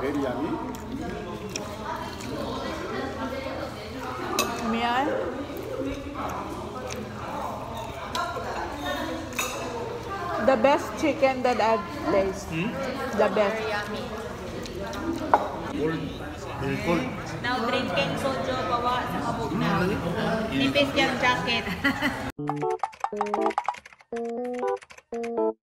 Very yummy. Yan. The best chicken that I've tasted. The best. Yummy. Cold. Very cold. Now drinking soju, bawa sa kabog na. Nipis yung jacket.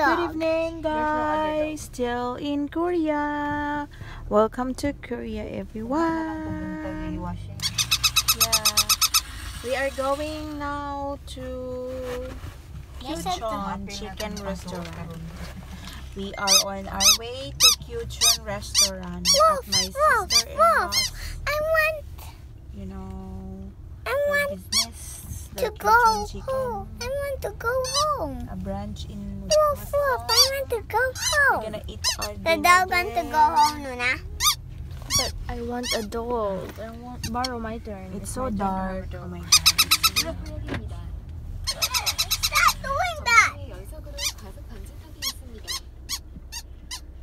Good evening, guys. Still in Korea. Welcome to Korea, everyone. Yeah. We are going now to Kyuchon Chicken Restaurant. We are on our way to Kyuchon Restaurant my to go home. I want to go home. A branch in Wolf, wolf, I want to go We're home. gonna eat our The dinner dog want to go home, Nuna. But I want a dog. I want borrow my turn. It's so dark. Oh my god. Stop doing that.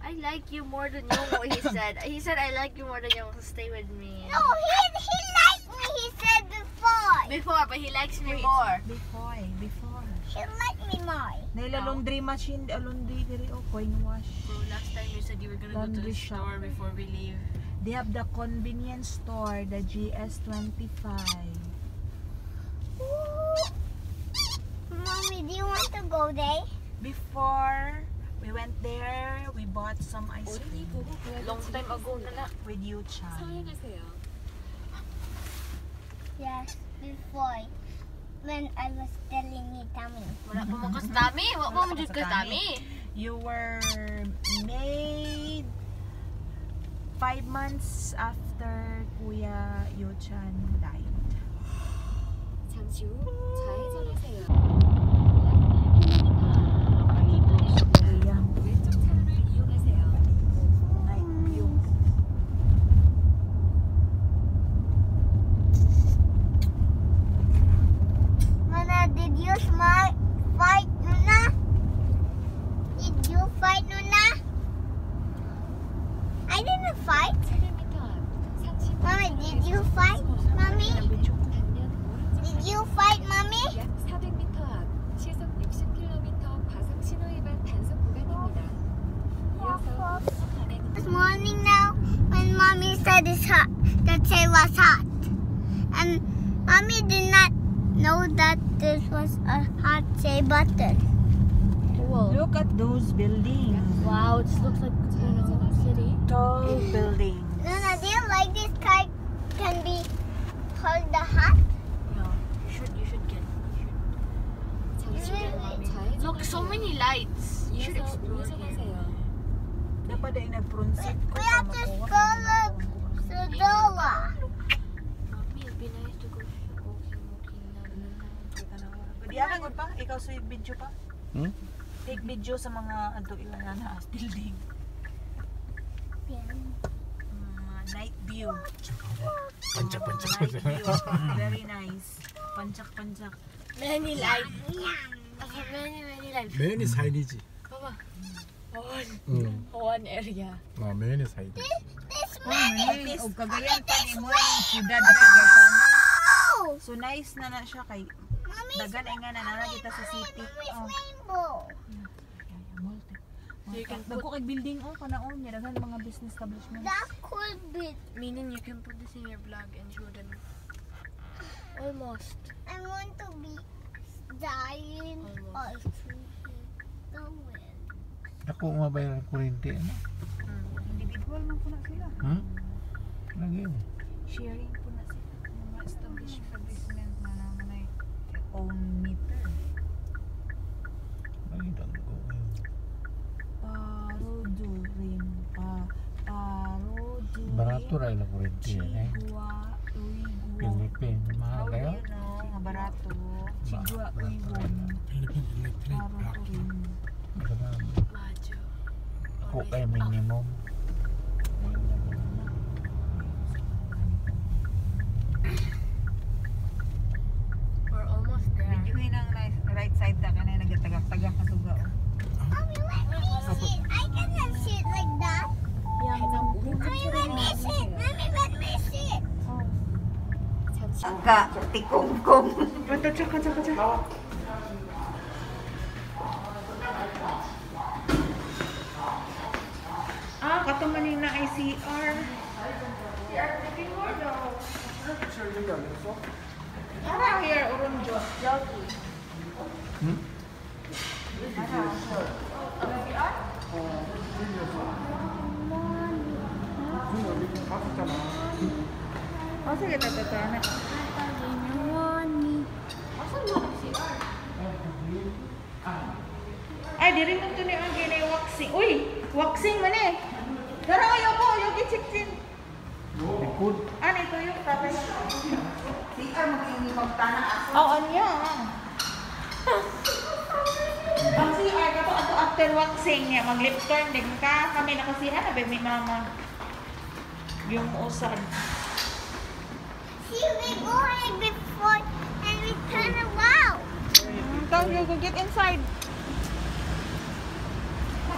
I like you more than Yongo, he said. He said I like you more than Yongo, so stay with me. No, he he before. Before, but he likes me more. Before, before. He liked me more. Naila laundry machine, ah, laundry diri o coin wash. Bro, last time you said you were gonna go to the shop. store before we leave. They have the convenience store, the GS25. Mommy, do you want to go there? Before we went there, we bought some ice cream Long time ago na na. with you, Chan. Yes, before. When I was telling you, Tommy. Wala pa mo kastami. Wala pa mo dyan kastami. You were made five months after Kuya Yochan died. 잠시 connected. Cool. Look at those buildings. Wow, it looks like you know city. Tall buildings. Nana, do you like this car? Can be hold the hat? No, you should. You should get. You should. You should Look, so many lights. You should explore here. We have to go to the. Iya ka pa, ikaw sa video pa. Hmm? Take video sa mga adto ila na na building. Mga mm, night view. Panjak panjak. Very nice. Panjak panjak. Many light. Many many light. Many signage. Baba. One. Mm. One area. Ah, many signage. This, this oh, many. Oh, kagayan pa ni mo ang siyudad sa Gasano. So nice na na siya kay dagan ay nga na na kita sa city. Oh. Multi. You can put, Dako kay building oh kanaon niya daghan mga business establishments. That could be. meaning you can put this in your vlog and show them. Almost. I want to be dying wind. Ako mabayar ang kuryente. Ano? Individual man po na sila. Hmm? Lagi mo. Sharing po na sila. Mga established establishment na naman own meter. No, you don't pa, parudurin. Barato rai la corrente, eh? Cigua, uigua. Mahal kayo? Oo, nga barato. Cigua, uigua. Pilipin, pilipin, pilipin. Parudurin. Parudurin. Parudurin. Parudurin. Parudurin. Ka tikong-kong. Tsaka, tsaka, tsaka. Ah, katumanin na ICR. CR, taking more daw. Ara, here, urong jo. Jogi. Oh, sige, tatatana. Ay, di rin ito ni ang ginay waxing. Uy, waxing man eh. Dara ayaw ko, ayaw gichiksin. Likod. Ano ito yung tatay? CR maging magtana aso. Oo, ano yan? Ang CR ka to, ato after waxing niya, mag lip turn din ka. Kami nakasihan na ba may mama. Yung usad. See, we go ahead before and we turn around. Come, you go get inside.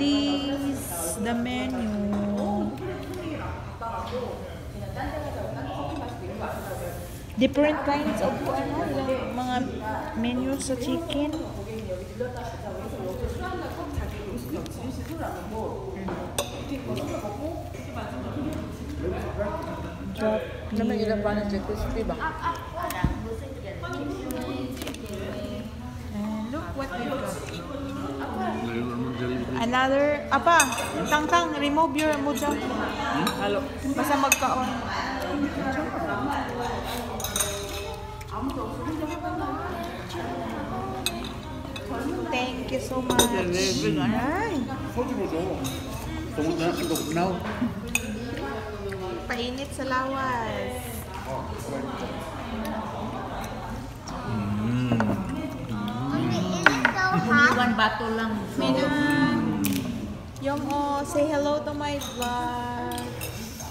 this. The menu. Different kinds of ano, yung mga menu sa chicken. Drop Naman ilang pa ng crispy ba? Another, apa, tang tang, remove your mujang. Halo. Basta magkaon. Thank you so much. Ay, painit sa lawas. So hot? Iwan bato lang. Minan. Yung oh, say hello to my vlog.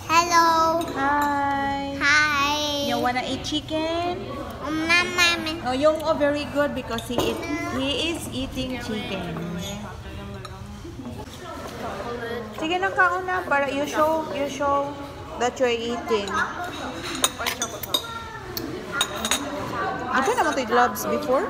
Hello. Hi. Hi. You wanna eat chicken? Mama, Oh, yung oh, very good because he eat, he is eating chicken. Sige na kaon na para you show you show that you're eating. Di ba naman yung gloves before?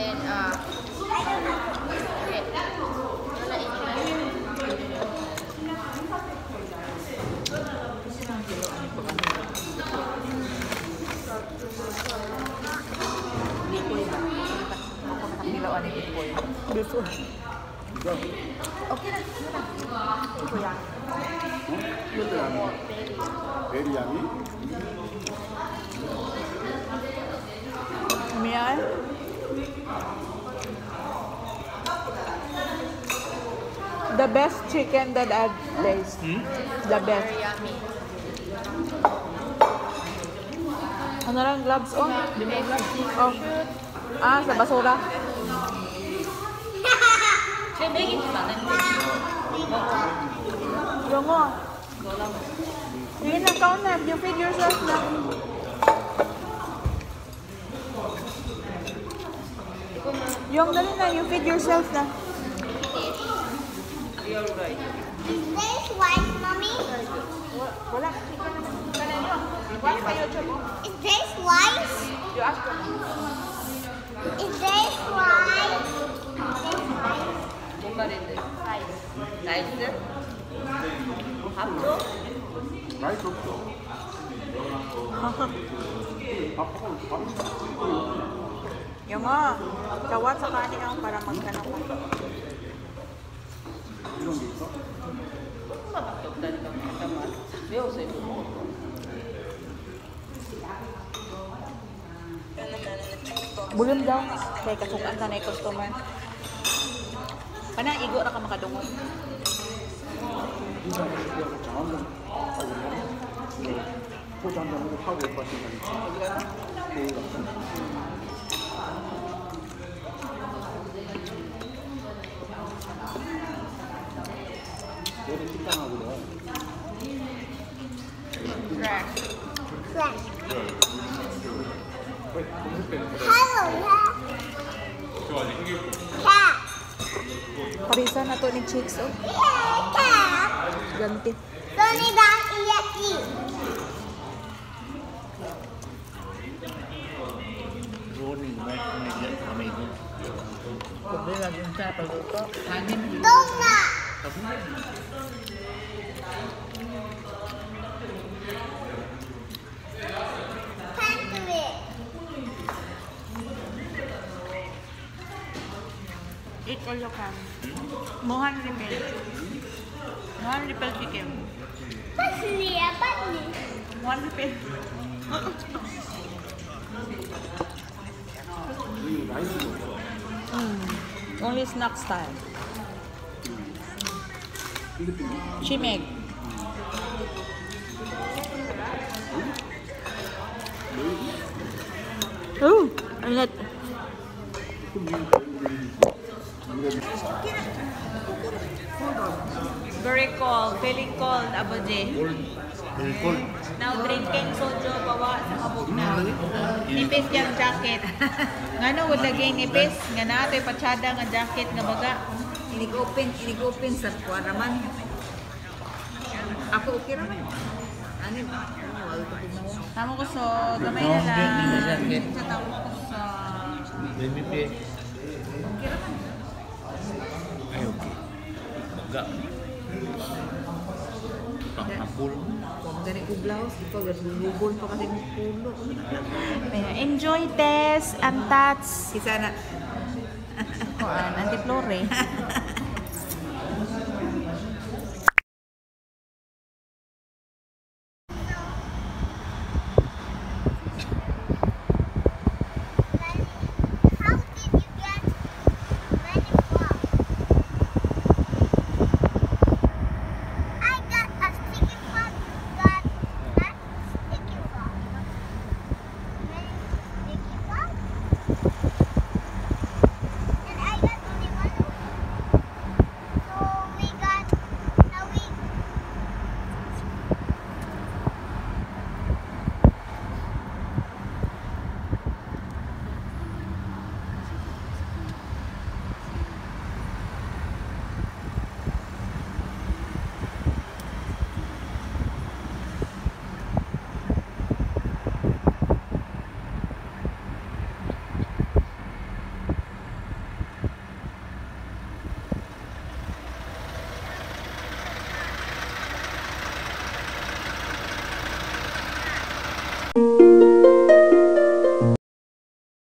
The best chicken that I've tasted. Hmm? The best. Ano lang gloves on? Oh. Ah, sa basura. 맥이님 안 했는데. 영어. 얘는 까운남, you feed yourself now. Yung dali na, you feed yourself na. Is this white, mommy? Is this white? Is this white? 목마랜드 사이 나이스 밥도? 나이스 없어 영어 gawa sa kanila para magtanong 이런 게 있어? 콩가밖에 없다니까 잠깐만 외워서 이거 먹었어 Belum daw. Teka, kung ang tanay customer. karena igo ra ka makadungon. Hello. Hello. Parisa na to ni Chicks, oh. Yeah, cat. Ganti. Tony back yeti. Donut. Time Bulacan. Mohan Repel. Mohan Repel chicken. What's the Mohan mm. Only snack style. Chimeg. Oh, I like. Very cold, feeling cold, Abuji. Now drinking soju bawa sa kabog na. Nipis yung jacket. Nga no, wala lagay nipis. Nga na ito patsada nga jacket nga baga. Inig-open, inig-open sa kuwan naman. Ako okay raman. Ano yun? Ano, ko ginawa. Tama ko so, gamay na lang. Sa tamo ko sa... Okay raman. Ay, okay. Baga. Panghapul. Kung gani ko blouse, ito, gulubon pa kasi pulo. Enjoy this and that's Kisa na, kuan anti-flore.